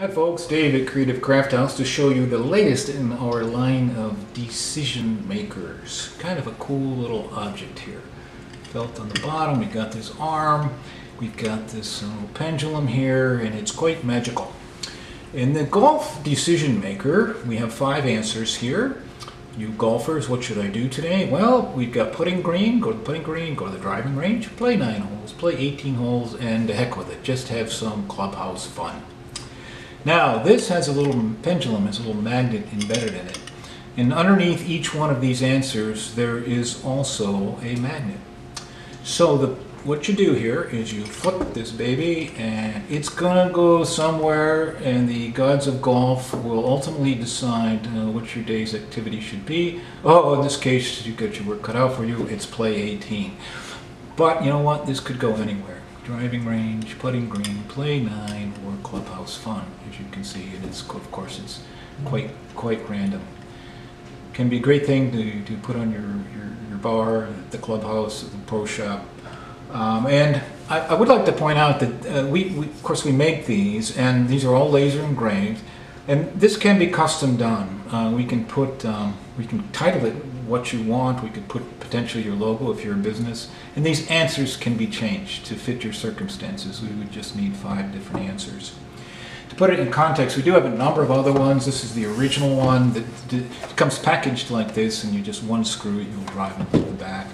Hi folks, Dave at Creative Craft House to show you the latest in our line of decision makers. Kind of a cool little object here. Felt on the bottom, we've got this arm, we've got this uh, little pendulum here, and it's quite magical. In the golf decision maker, we have five answers here. You golfers, what should I do today? Well, we've got putting green, go to the putting green, go to the driving range, play nine holes, play 18 holes, and the heck with it. Just have some clubhouse fun. Now, this has a little pendulum, has a little magnet embedded in it. And underneath each one of these answers, there is also a magnet. So the, what you do here is you flip this baby and it's gonna go somewhere and the gods of golf will ultimately decide uh, what your day's activity should be. Oh, in this case, you got your work cut out for you, it's play 18. But you know what, this could go anywhere. Driving range, putting green, play nine, or clubhouse fun, as you can see. And it's, of course, it's quite, quite random can be a great thing to, to put on your, your, your bar, the clubhouse, the pro shop. Um, and I, I would like to point out that uh, we, we, of course, we make these, and these are all laser engraved, and this can be custom done. Uh, we can put, um, we can title it what you want. We could put potentially your logo if you're a business, and these answers can be changed to fit your circumstances. We would just need five different answers. To put it in context, we do have a number of other ones. This is the original one that, comes packaged like this, and you just one screw it, you'll drive it to the back.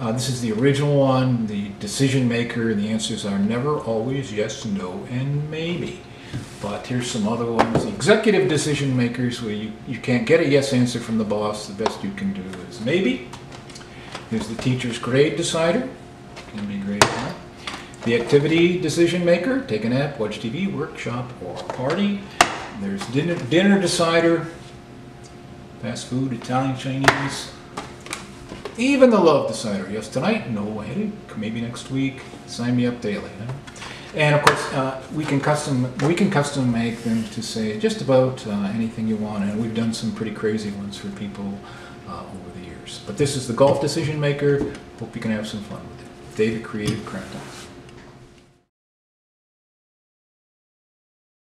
Uh, this is the original one, the decision maker, and the answers are never, always, yes, no, and maybe. But here's some other ones. Executive decision makers, where you, you can't get a yes answer from the boss, the best you can do is maybe. Here's the teacher's grade decider, can be grade. The activity decision maker, take a nap, watch TV, workshop, or party. There's dinner, dinner decider, fast food, Italian, Chinese. Even the love decider, yes tonight, no headache, maybe next week, sign me up daily. Huh? And of course, uh, we can custom we can custom make them to say just about uh, anything you want, and we've done some pretty crazy ones for people uh, over the years. But this is the golf decision maker. Hope you can have some fun with it. Dave at Creative Craft.